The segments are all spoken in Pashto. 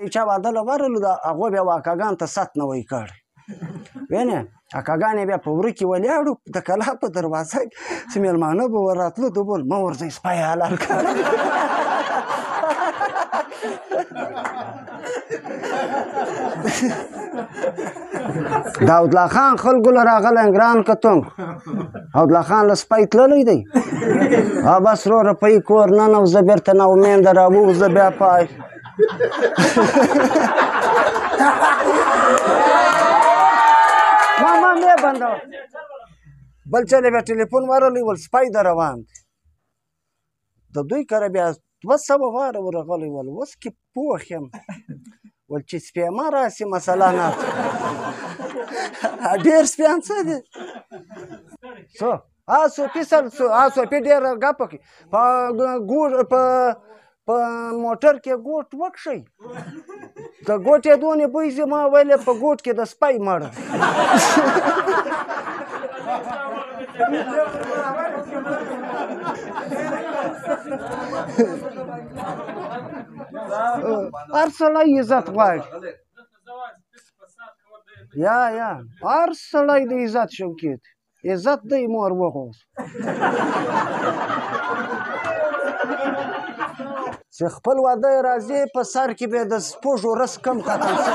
د چا واده لورلو دا هغه بیا واکاګان ته سات نه وای کړ وینه اکاګان بیا په ور کې ولاړو د کلا په دروازه چې مېلمانه به وراتلو د بول ما ورځي سپای حلال کړ داود الله خان خلکو له راغله انګران کتون او الله خان له سپای تللی دی ها بس رو رپی کور نه نو زبرته نو مین دراو زبیا پای ما ما نه بندو بل چا له ټلیفون ورلی ول سپای در روان دي د دوی کره بیا دوه سوه واره ورغلی ول اوس کې پوه یم ول چې سپیما راسي مسله نه ډېر سپیان څه دي څه ها سوپی سر سو ها سوپی ډیر غپ کی په ګور په په موټر کې ګوټ وکشي د ګوټې دونې بوی زما ویلې په ګوټ کې د سپای مړ هر سړی عزت غواړي یا یا هر سړی د عزت شوکیت عزت دی مور وغوس چې خپل واده راځي په سر کې به د سپوږو رس کم ختم شي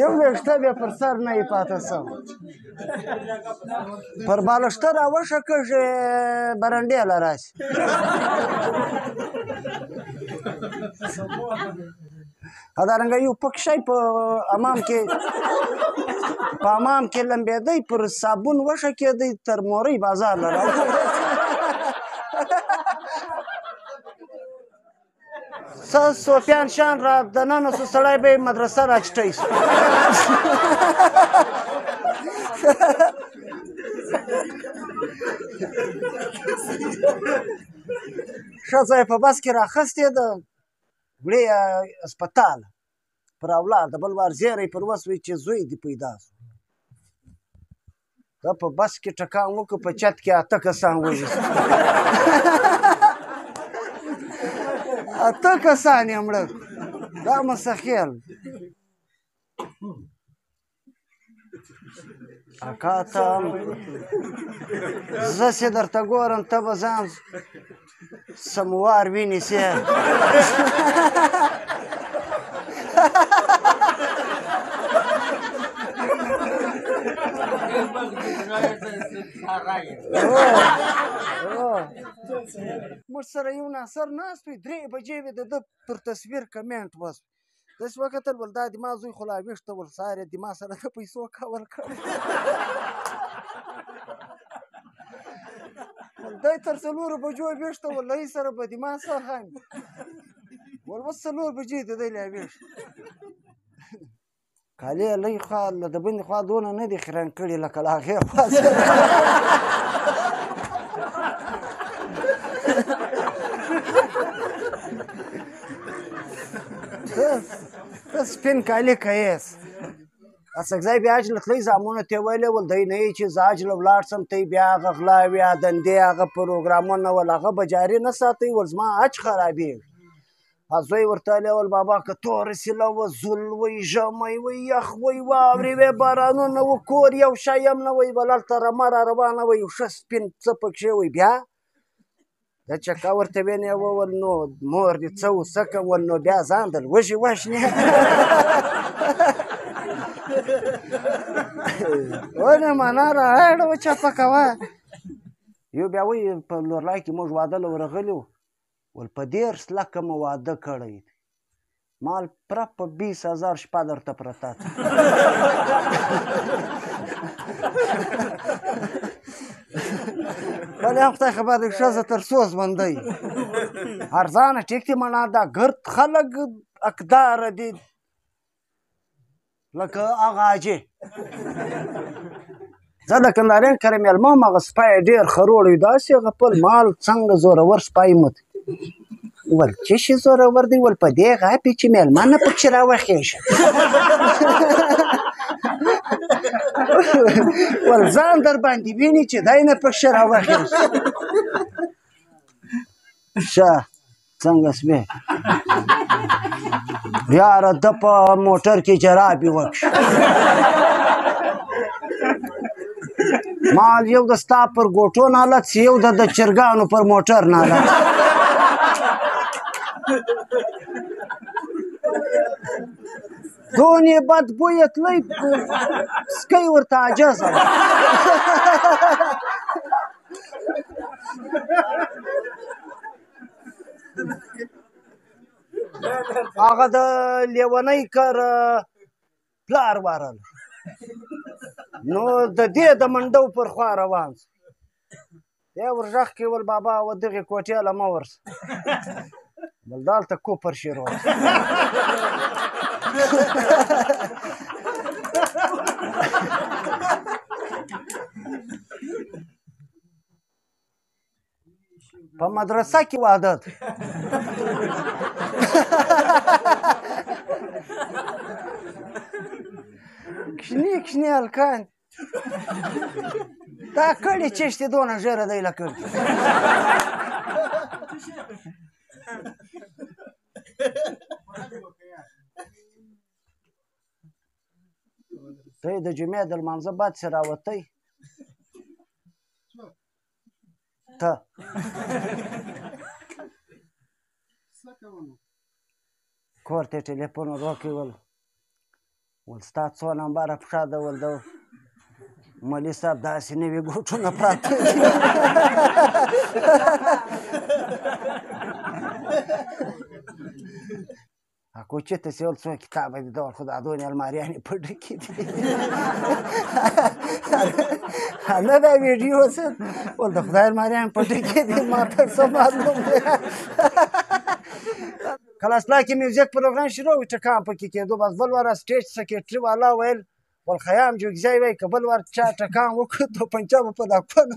یو ویښته به پر سر نه یې پاته سم پر بالښته راوښه کږې برنډې له راشي او دا رنګه یو پکشای په امام کې په امام کې لمبېدی پر صابون وښه کېدی تر مورۍ بازار له سه سوپیان شان را دننه سو سړی به مدرسه راچټی سو ښځه په بس کې راخستې ده وړې هسپتال پر اولاړ د بل وار زیری پر وسوي چې زوی دی پیدا سو دا په بس کې ټکان وکړ په چت کې اته کسان وژل اته کسان یې مړه دا مسخیل اکا ته هم زه چې درته ګورم ته به ځان سموار وینیسې موږ سره یو ناصر ناست وي درې بجې وي د ده پر تصویر کمنټ وسو داسې وکتل ول دا د ما زوی خو لا ویښ ته ول سارې د ما سره د پیسو کول کړی دی تر څلورو بجو ویښ ته ول لای سره به د ما سره هم ول اوس څلور بجې د دی لا ویښ کالي یې لږ خوا له د بندې خوا دونه نه دي خرن کړي لکه له هغې خوا ته سپین کالي کویس اڅکزی بیا چې لتلی زامونه ته ویلې ول دی نه چې زاج له ولاړ سم ته بیا هغه غلا بیا دندې هغه پروګرامونه ول هغه به جاري نه ساتي ول زما اچ خرابېږي هزوی ورته لیول بابا که تور سیله و زول وی ژمی وی یخ وی واورې وی بارانونه و کور یو شی هم نه وی بل هلته رمه را روانه وی ښه سپین څه پکښې وی بیا د چکا ورته وینې وول نو مور دې څه وسه کول نو بیا ځان د لوږې وژنې ونه معنا را اړه و چپه کوه یو بیا وی په لورلای کې موږ واده له ورغلو ول په دېرش لکه مو واده کړی دی مال پره په بیس هزار شپه درته پرته ده ولی هم خدای خبر دی ښځه تر څو ژوندی ارزانه ټیک دی منا دا ګرد خلک اقدار دي لکه هغه اجي زه د کندارین کرم علمه مغه سپای ډیر خروړ وي داسې غپل مال څنګه زورور سپای مت ول چې شي زورور دی ول په دې غاپي چې مېلمه نه پکې راوخېږي ول ځان در باندې ویني چې دای نه پکې راوخېږي شه څنګه سمه یار د په موټر کې جرابې وکړ مال یو د ستا پر ګوټو نه لڅ یو د د چرګانو پر موټر نه لڅ دونې بد بوی تلی سکی ورته عجز هغه د لیونی کار پلار وارل نو د دې د منډو پر خوا روان سو یا ورژغ کې ول بابا و دغه کوټې له ما ورس بل دالته کو پر شیرو په مدرسه کې واده دی کښنی کښنی هلکان دا کړي چشتې دونه ژره دی له کړي ته د جمعې د لمانځه بعد سره راوتی ته کور ته ټلیفون وکړ ول ول ستا څو نمبر پښه ده ول ده مولي صاحب داسې نوي ګوټونه پراته دي اکو چې ته سیول څو کتاب دې ډول خو د ادون الماریانې په ډکې دي نه دا ویډیو څه ول د خدای الماریان په ډکې دي ما ته څه معلوم دی کله اصلا کې میوزیک پروګرام شروع وي ټکان پکې کېدو بس بل واره سټیج سکرټري والا ویل ول خیام جوګزی وای که بل وار چا ټکان وکړ تو پنچا به په داکو نه